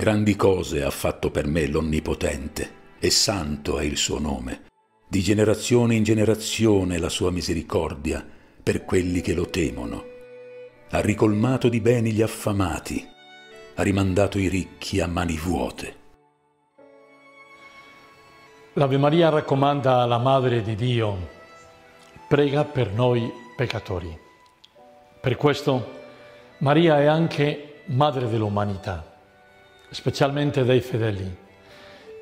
Grandi cose ha fatto per me l'Onnipotente, e santo è il suo nome. Di generazione in generazione la sua misericordia per quelli che lo temono. Ha ricolmato di beni gli affamati, ha rimandato i ricchi a mani vuote. L'Ave Maria raccomanda alla Madre di Dio, prega per noi peccatori. Per questo Maria è anche Madre dell'umanità specialmente dai fedeli.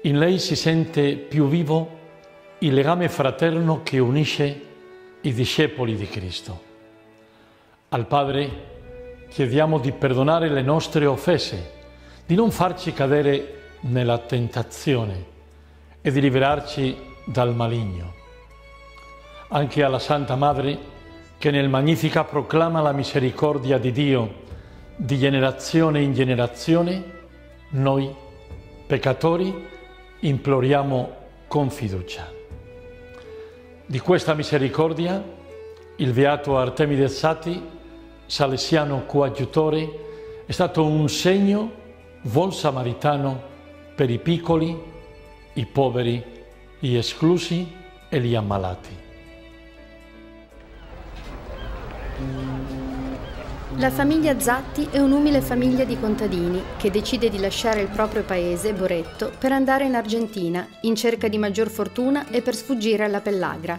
In lei si sente più vivo il legame fraterno che unisce i discepoli di Cristo. Al Padre chiediamo di perdonare le nostre offese, di non farci cadere nella tentazione e di liberarci dal maligno. Anche alla Santa Madre, che nel Magnifica proclama la misericordia di Dio di generazione in generazione, noi peccatori imploriamo con fiducia. Di questa misericordia il beato Artemide Sati, salesiano coadiutore, è stato un segno buon samaritano per i piccoli, i poveri, gli esclusi e gli ammalati. La famiglia Zatti è un'umile famiglia di contadini che decide di lasciare il proprio paese, Boretto, per andare in Argentina in cerca di maggior fortuna e per sfuggire alla pellagra.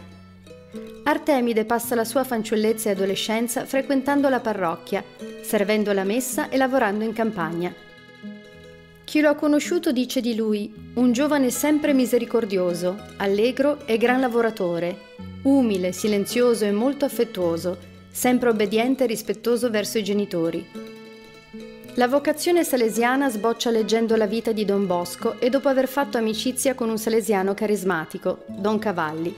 Artemide passa la sua fanciullezza e adolescenza frequentando la parrocchia, servendo la messa e lavorando in campagna. Chi lo ha conosciuto dice di lui un giovane sempre misericordioso, allegro e gran lavoratore, umile, silenzioso e molto affettuoso, sempre obbediente e rispettoso verso i genitori. La vocazione salesiana sboccia leggendo la vita di Don Bosco e dopo aver fatto amicizia con un salesiano carismatico, Don Cavalli.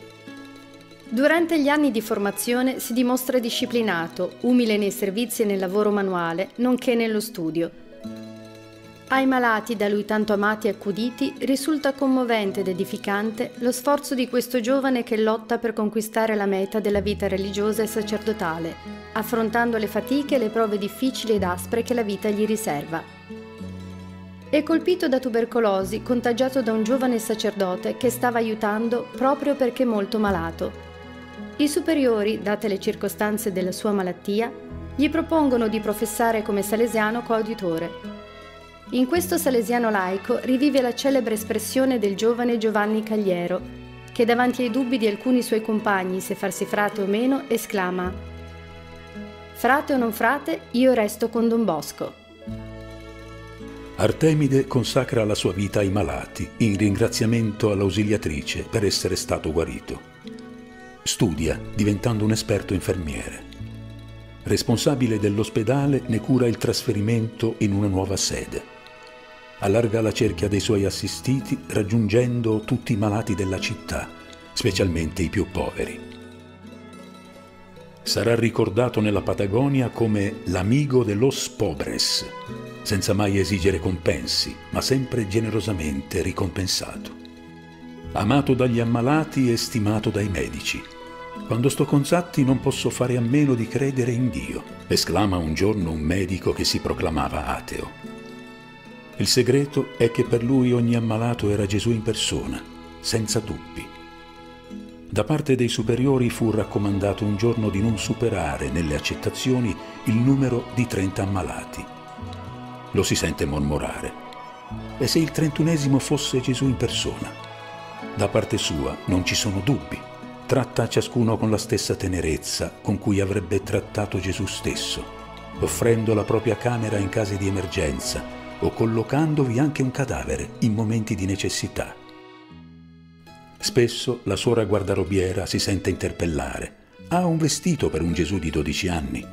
Durante gli anni di formazione si dimostra disciplinato, umile nei servizi e nel lavoro manuale, nonché nello studio ai malati da lui tanto amati e accuditi risulta commovente ed edificante lo sforzo di questo giovane che lotta per conquistare la meta della vita religiosa e sacerdotale, affrontando le fatiche e le prove difficili ed aspre che la vita gli riserva. È colpito da tubercolosi, contagiato da un giovane sacerdote che stava aiutando proprio perché molto malato. I superiori, date le circostanze della sua malattia, gli propongono di professare come salesiano coauditore. In questo salesiano laico rivive la celebre espressione del giovane Giovanni Cagliero, che davanti ai dubbi di alcuni suoi compagni se farsi frate o meno, esclama Frate o non frate, io resto con Don Bosco. Artemide consacra la sua vita ai malati in ringraziamento all'ausiliatrice per essere stato guarito. Studia diventando un esperto infermiere. Responsabile dell'ospedale ne cura il trasferimento in una nuova sede allarga la cerchia dei suoi assistiti raggiungendo tutti i malati della città, specialmente i più poveri. Sarà ricordato nella Patagonia come l'amigo de los pobres, senza mai esigere compensi, ma sempre generosamente ricompensato. Amato dagli ammalati e stimato dai medici. Quando sto con Zatti non posso fare a meno di credere in Dio, esclama un giorno un medico che si proclamava ateo. Il segreto è che per lui ogni ammalato era Gesù in persona, senza dubbi. Da parte dei superiori fu raccomandato un giorno di non superare nelle accettazioni il numero di 30 ammalati. Lo si sente mormorare. E se il trentunesimo fosse Gesù in persona? Da parte sua non ci sono dubbi. Tratta ciascuno con la stessa tenerezza con cui avrebbe trattato Gesù stesso, offrendo la propria camera in casi di emergenza o collocandovi anche un cadavere in momenti di necessità. Spesso la suora guardarobiera si sente interpellare. Ha un vestito per un Gesù di 12 anni.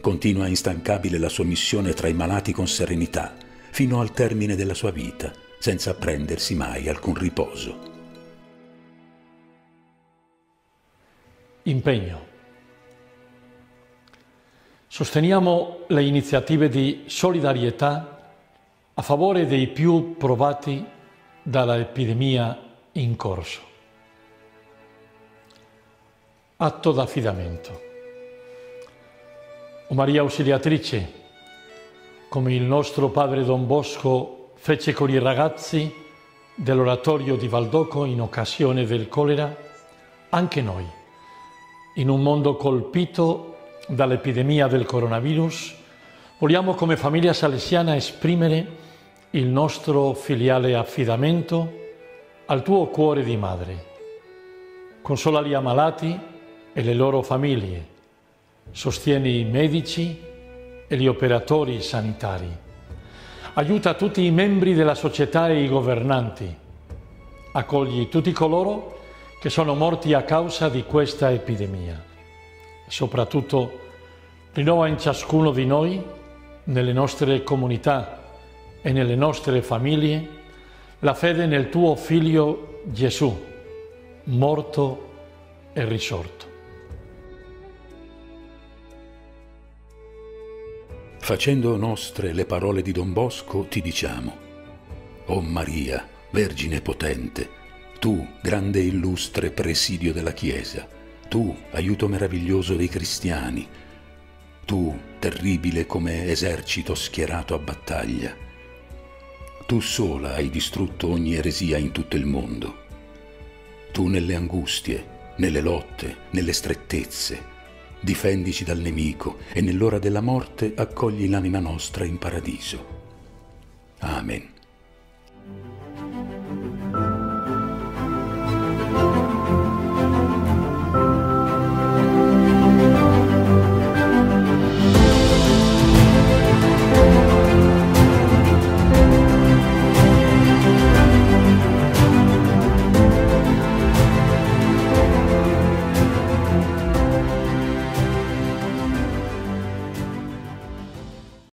Continua instancabile la sua missione tra i malati con serenità, fino al termine della sua vita, senza prendersi mai alcun riposo. Impegno. Sosteniamo le iniziative di solidarietà a favore dei più provati dall'epidemia in corso. Atto d'affidamento. O Maria Ausiliatrice, come il nostro padre Don Bosco fece con i ragazzi dell'oratorio di Valdocco in occasione del colera, anche noi, in un mondo colpito dall'epidemia del coronavirus, vogliamo come famiglia salesiana esprimere il nostro filiale affidamento al tuo cuore di madre. Consola gli ammalati e le loro famiglie, sostieni i medici e gli operatori sanitari, aiuta tutti i membri della società e i governanti, accogli tutti coloro che sono morti a causa di questa epidemia. Soprattutto rinnova in ciascuno di noi, nelle nostre comunità, e nelle nostre famiglie la fede nel tuo Figlio Gesù, morto e risorto. Facendo nostre le parole di Don Bosco, ti diciamo, O Maria, Vergine potente, tu, grande e illustre presidio della Chiesa, tu, aiuto meraviglioso dei cristiani, tu, terribile come esercito schierato a battaglia, tu sola hai distrutto ogni eresia in tutto il mondo. Tu nelle angustie, nelle lotte, nelle strettezze, difendici dal nemico e nell'ora della morte accogli l'anima nostra in paradiso. Amen.